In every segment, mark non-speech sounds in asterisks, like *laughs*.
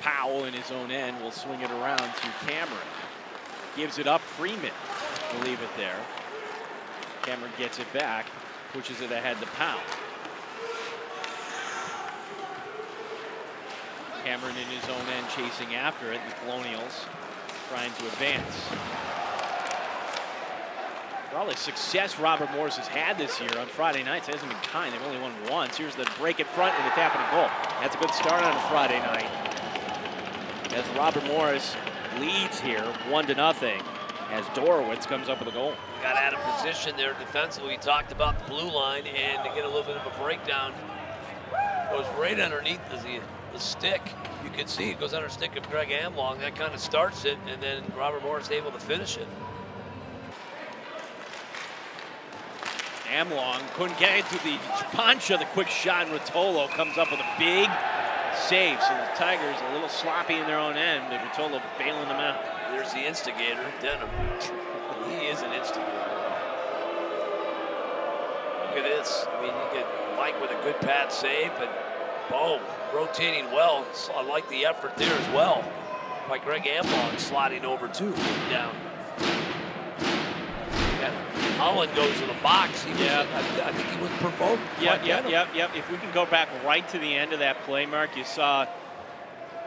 Powell in his own end will swing it around to Cameron. Gives it up. Freeman will leave it there. Cameron gets it back, pushes it ahead to Powell. Cameron in his own end chasing after it. The Colonials trying to advance. For all the success Robert Morris has had this year on Friday nights, it hasn't been kind. They've only won once. Here's the break in front and the tap and a goal. That's a good start on a Friday night. As Robert Morris leads here, one to nothing, as Dorowitz comes up with a goal. Got out of position there defensively. We talked about the blue line, and to get a little bit of a breakdown, goes right underneath the, the stick. You can see it goes under the stick of Greg Amlong. That kind of starts it, and then Robert Morris able to finish it. Amlong couldn't get into the punch of the quick shot, and Rotolo comes up with a big save. So the Tigers a little sloppy in their own end, but Rotolo bailing them out. There's the instigator, Denham. he is an instigator. Look at this. I mean, you get Mike with a good pad save, but boom, rotating well. I like the effort there as well. By Greg Amlong sliding over too, down. Holland goes to the box. He yeah. Was, I, I, think he was provoked. Yep, yep, yep, yep. If we can go back right to the end of that play, Mark, you saw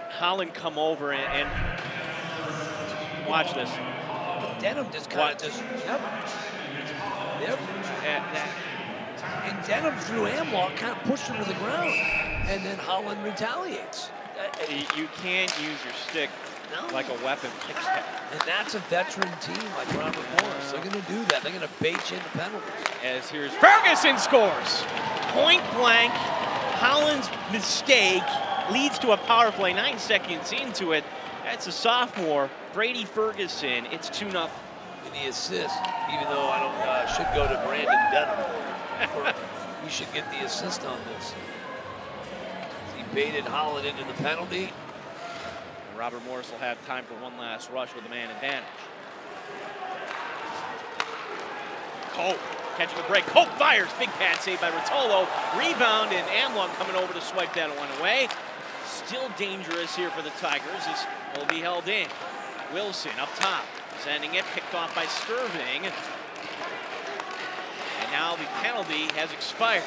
Holland come over and, and watch this. But Denham just kind of just, yep. Yep. And, Denham through Amlong kind of pushed him to the ground. And then Holland retaliates. You can't use your stick no. like a weapon. *laughs* And that's a veteran team like Robert Morris. They're going to do that. They're going to bait you into penalties. As here's Ferguson scores. Point blank. Holland's mistake leads to a power play nine seconds into it. That's a sophomore, Brady Ferguson. It's 2 0. And the assist, even though I don't, uh, should go to Brandon Denham. he *laughs* should get the assist on this. He baited Holland into the penalty. Robert Morris will have time for one last rush with a man advantage. Cope catching the break. Cope fires. Big pad save by Rotolo. Rebound and Amlong coming over to swipe that one away. Still dangerous here for the Tigers as will be held in. Wilson up top. Sending it. Picked off by Skirving. And now the penalty has expired.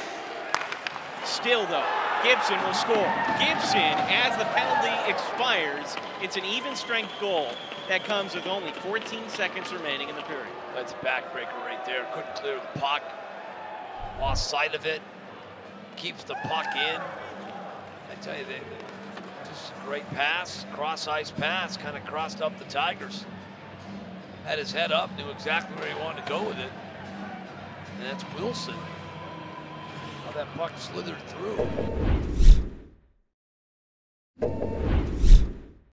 Still though, Gibson will score. Gibson, as the penalty expires, it's an even strength goal that comes with only 14 seconds remaining in the period. That's a backbreaker right there. Couldn't clear the puck. Lost sight of it. Keeps the puck in. I tell you, they, just a great pass, cross-ice pass, kind of crossed up the Tigers. Had his head up, knew exactly where he wanted to go with it. And that's Wilson. How that puck slithered through.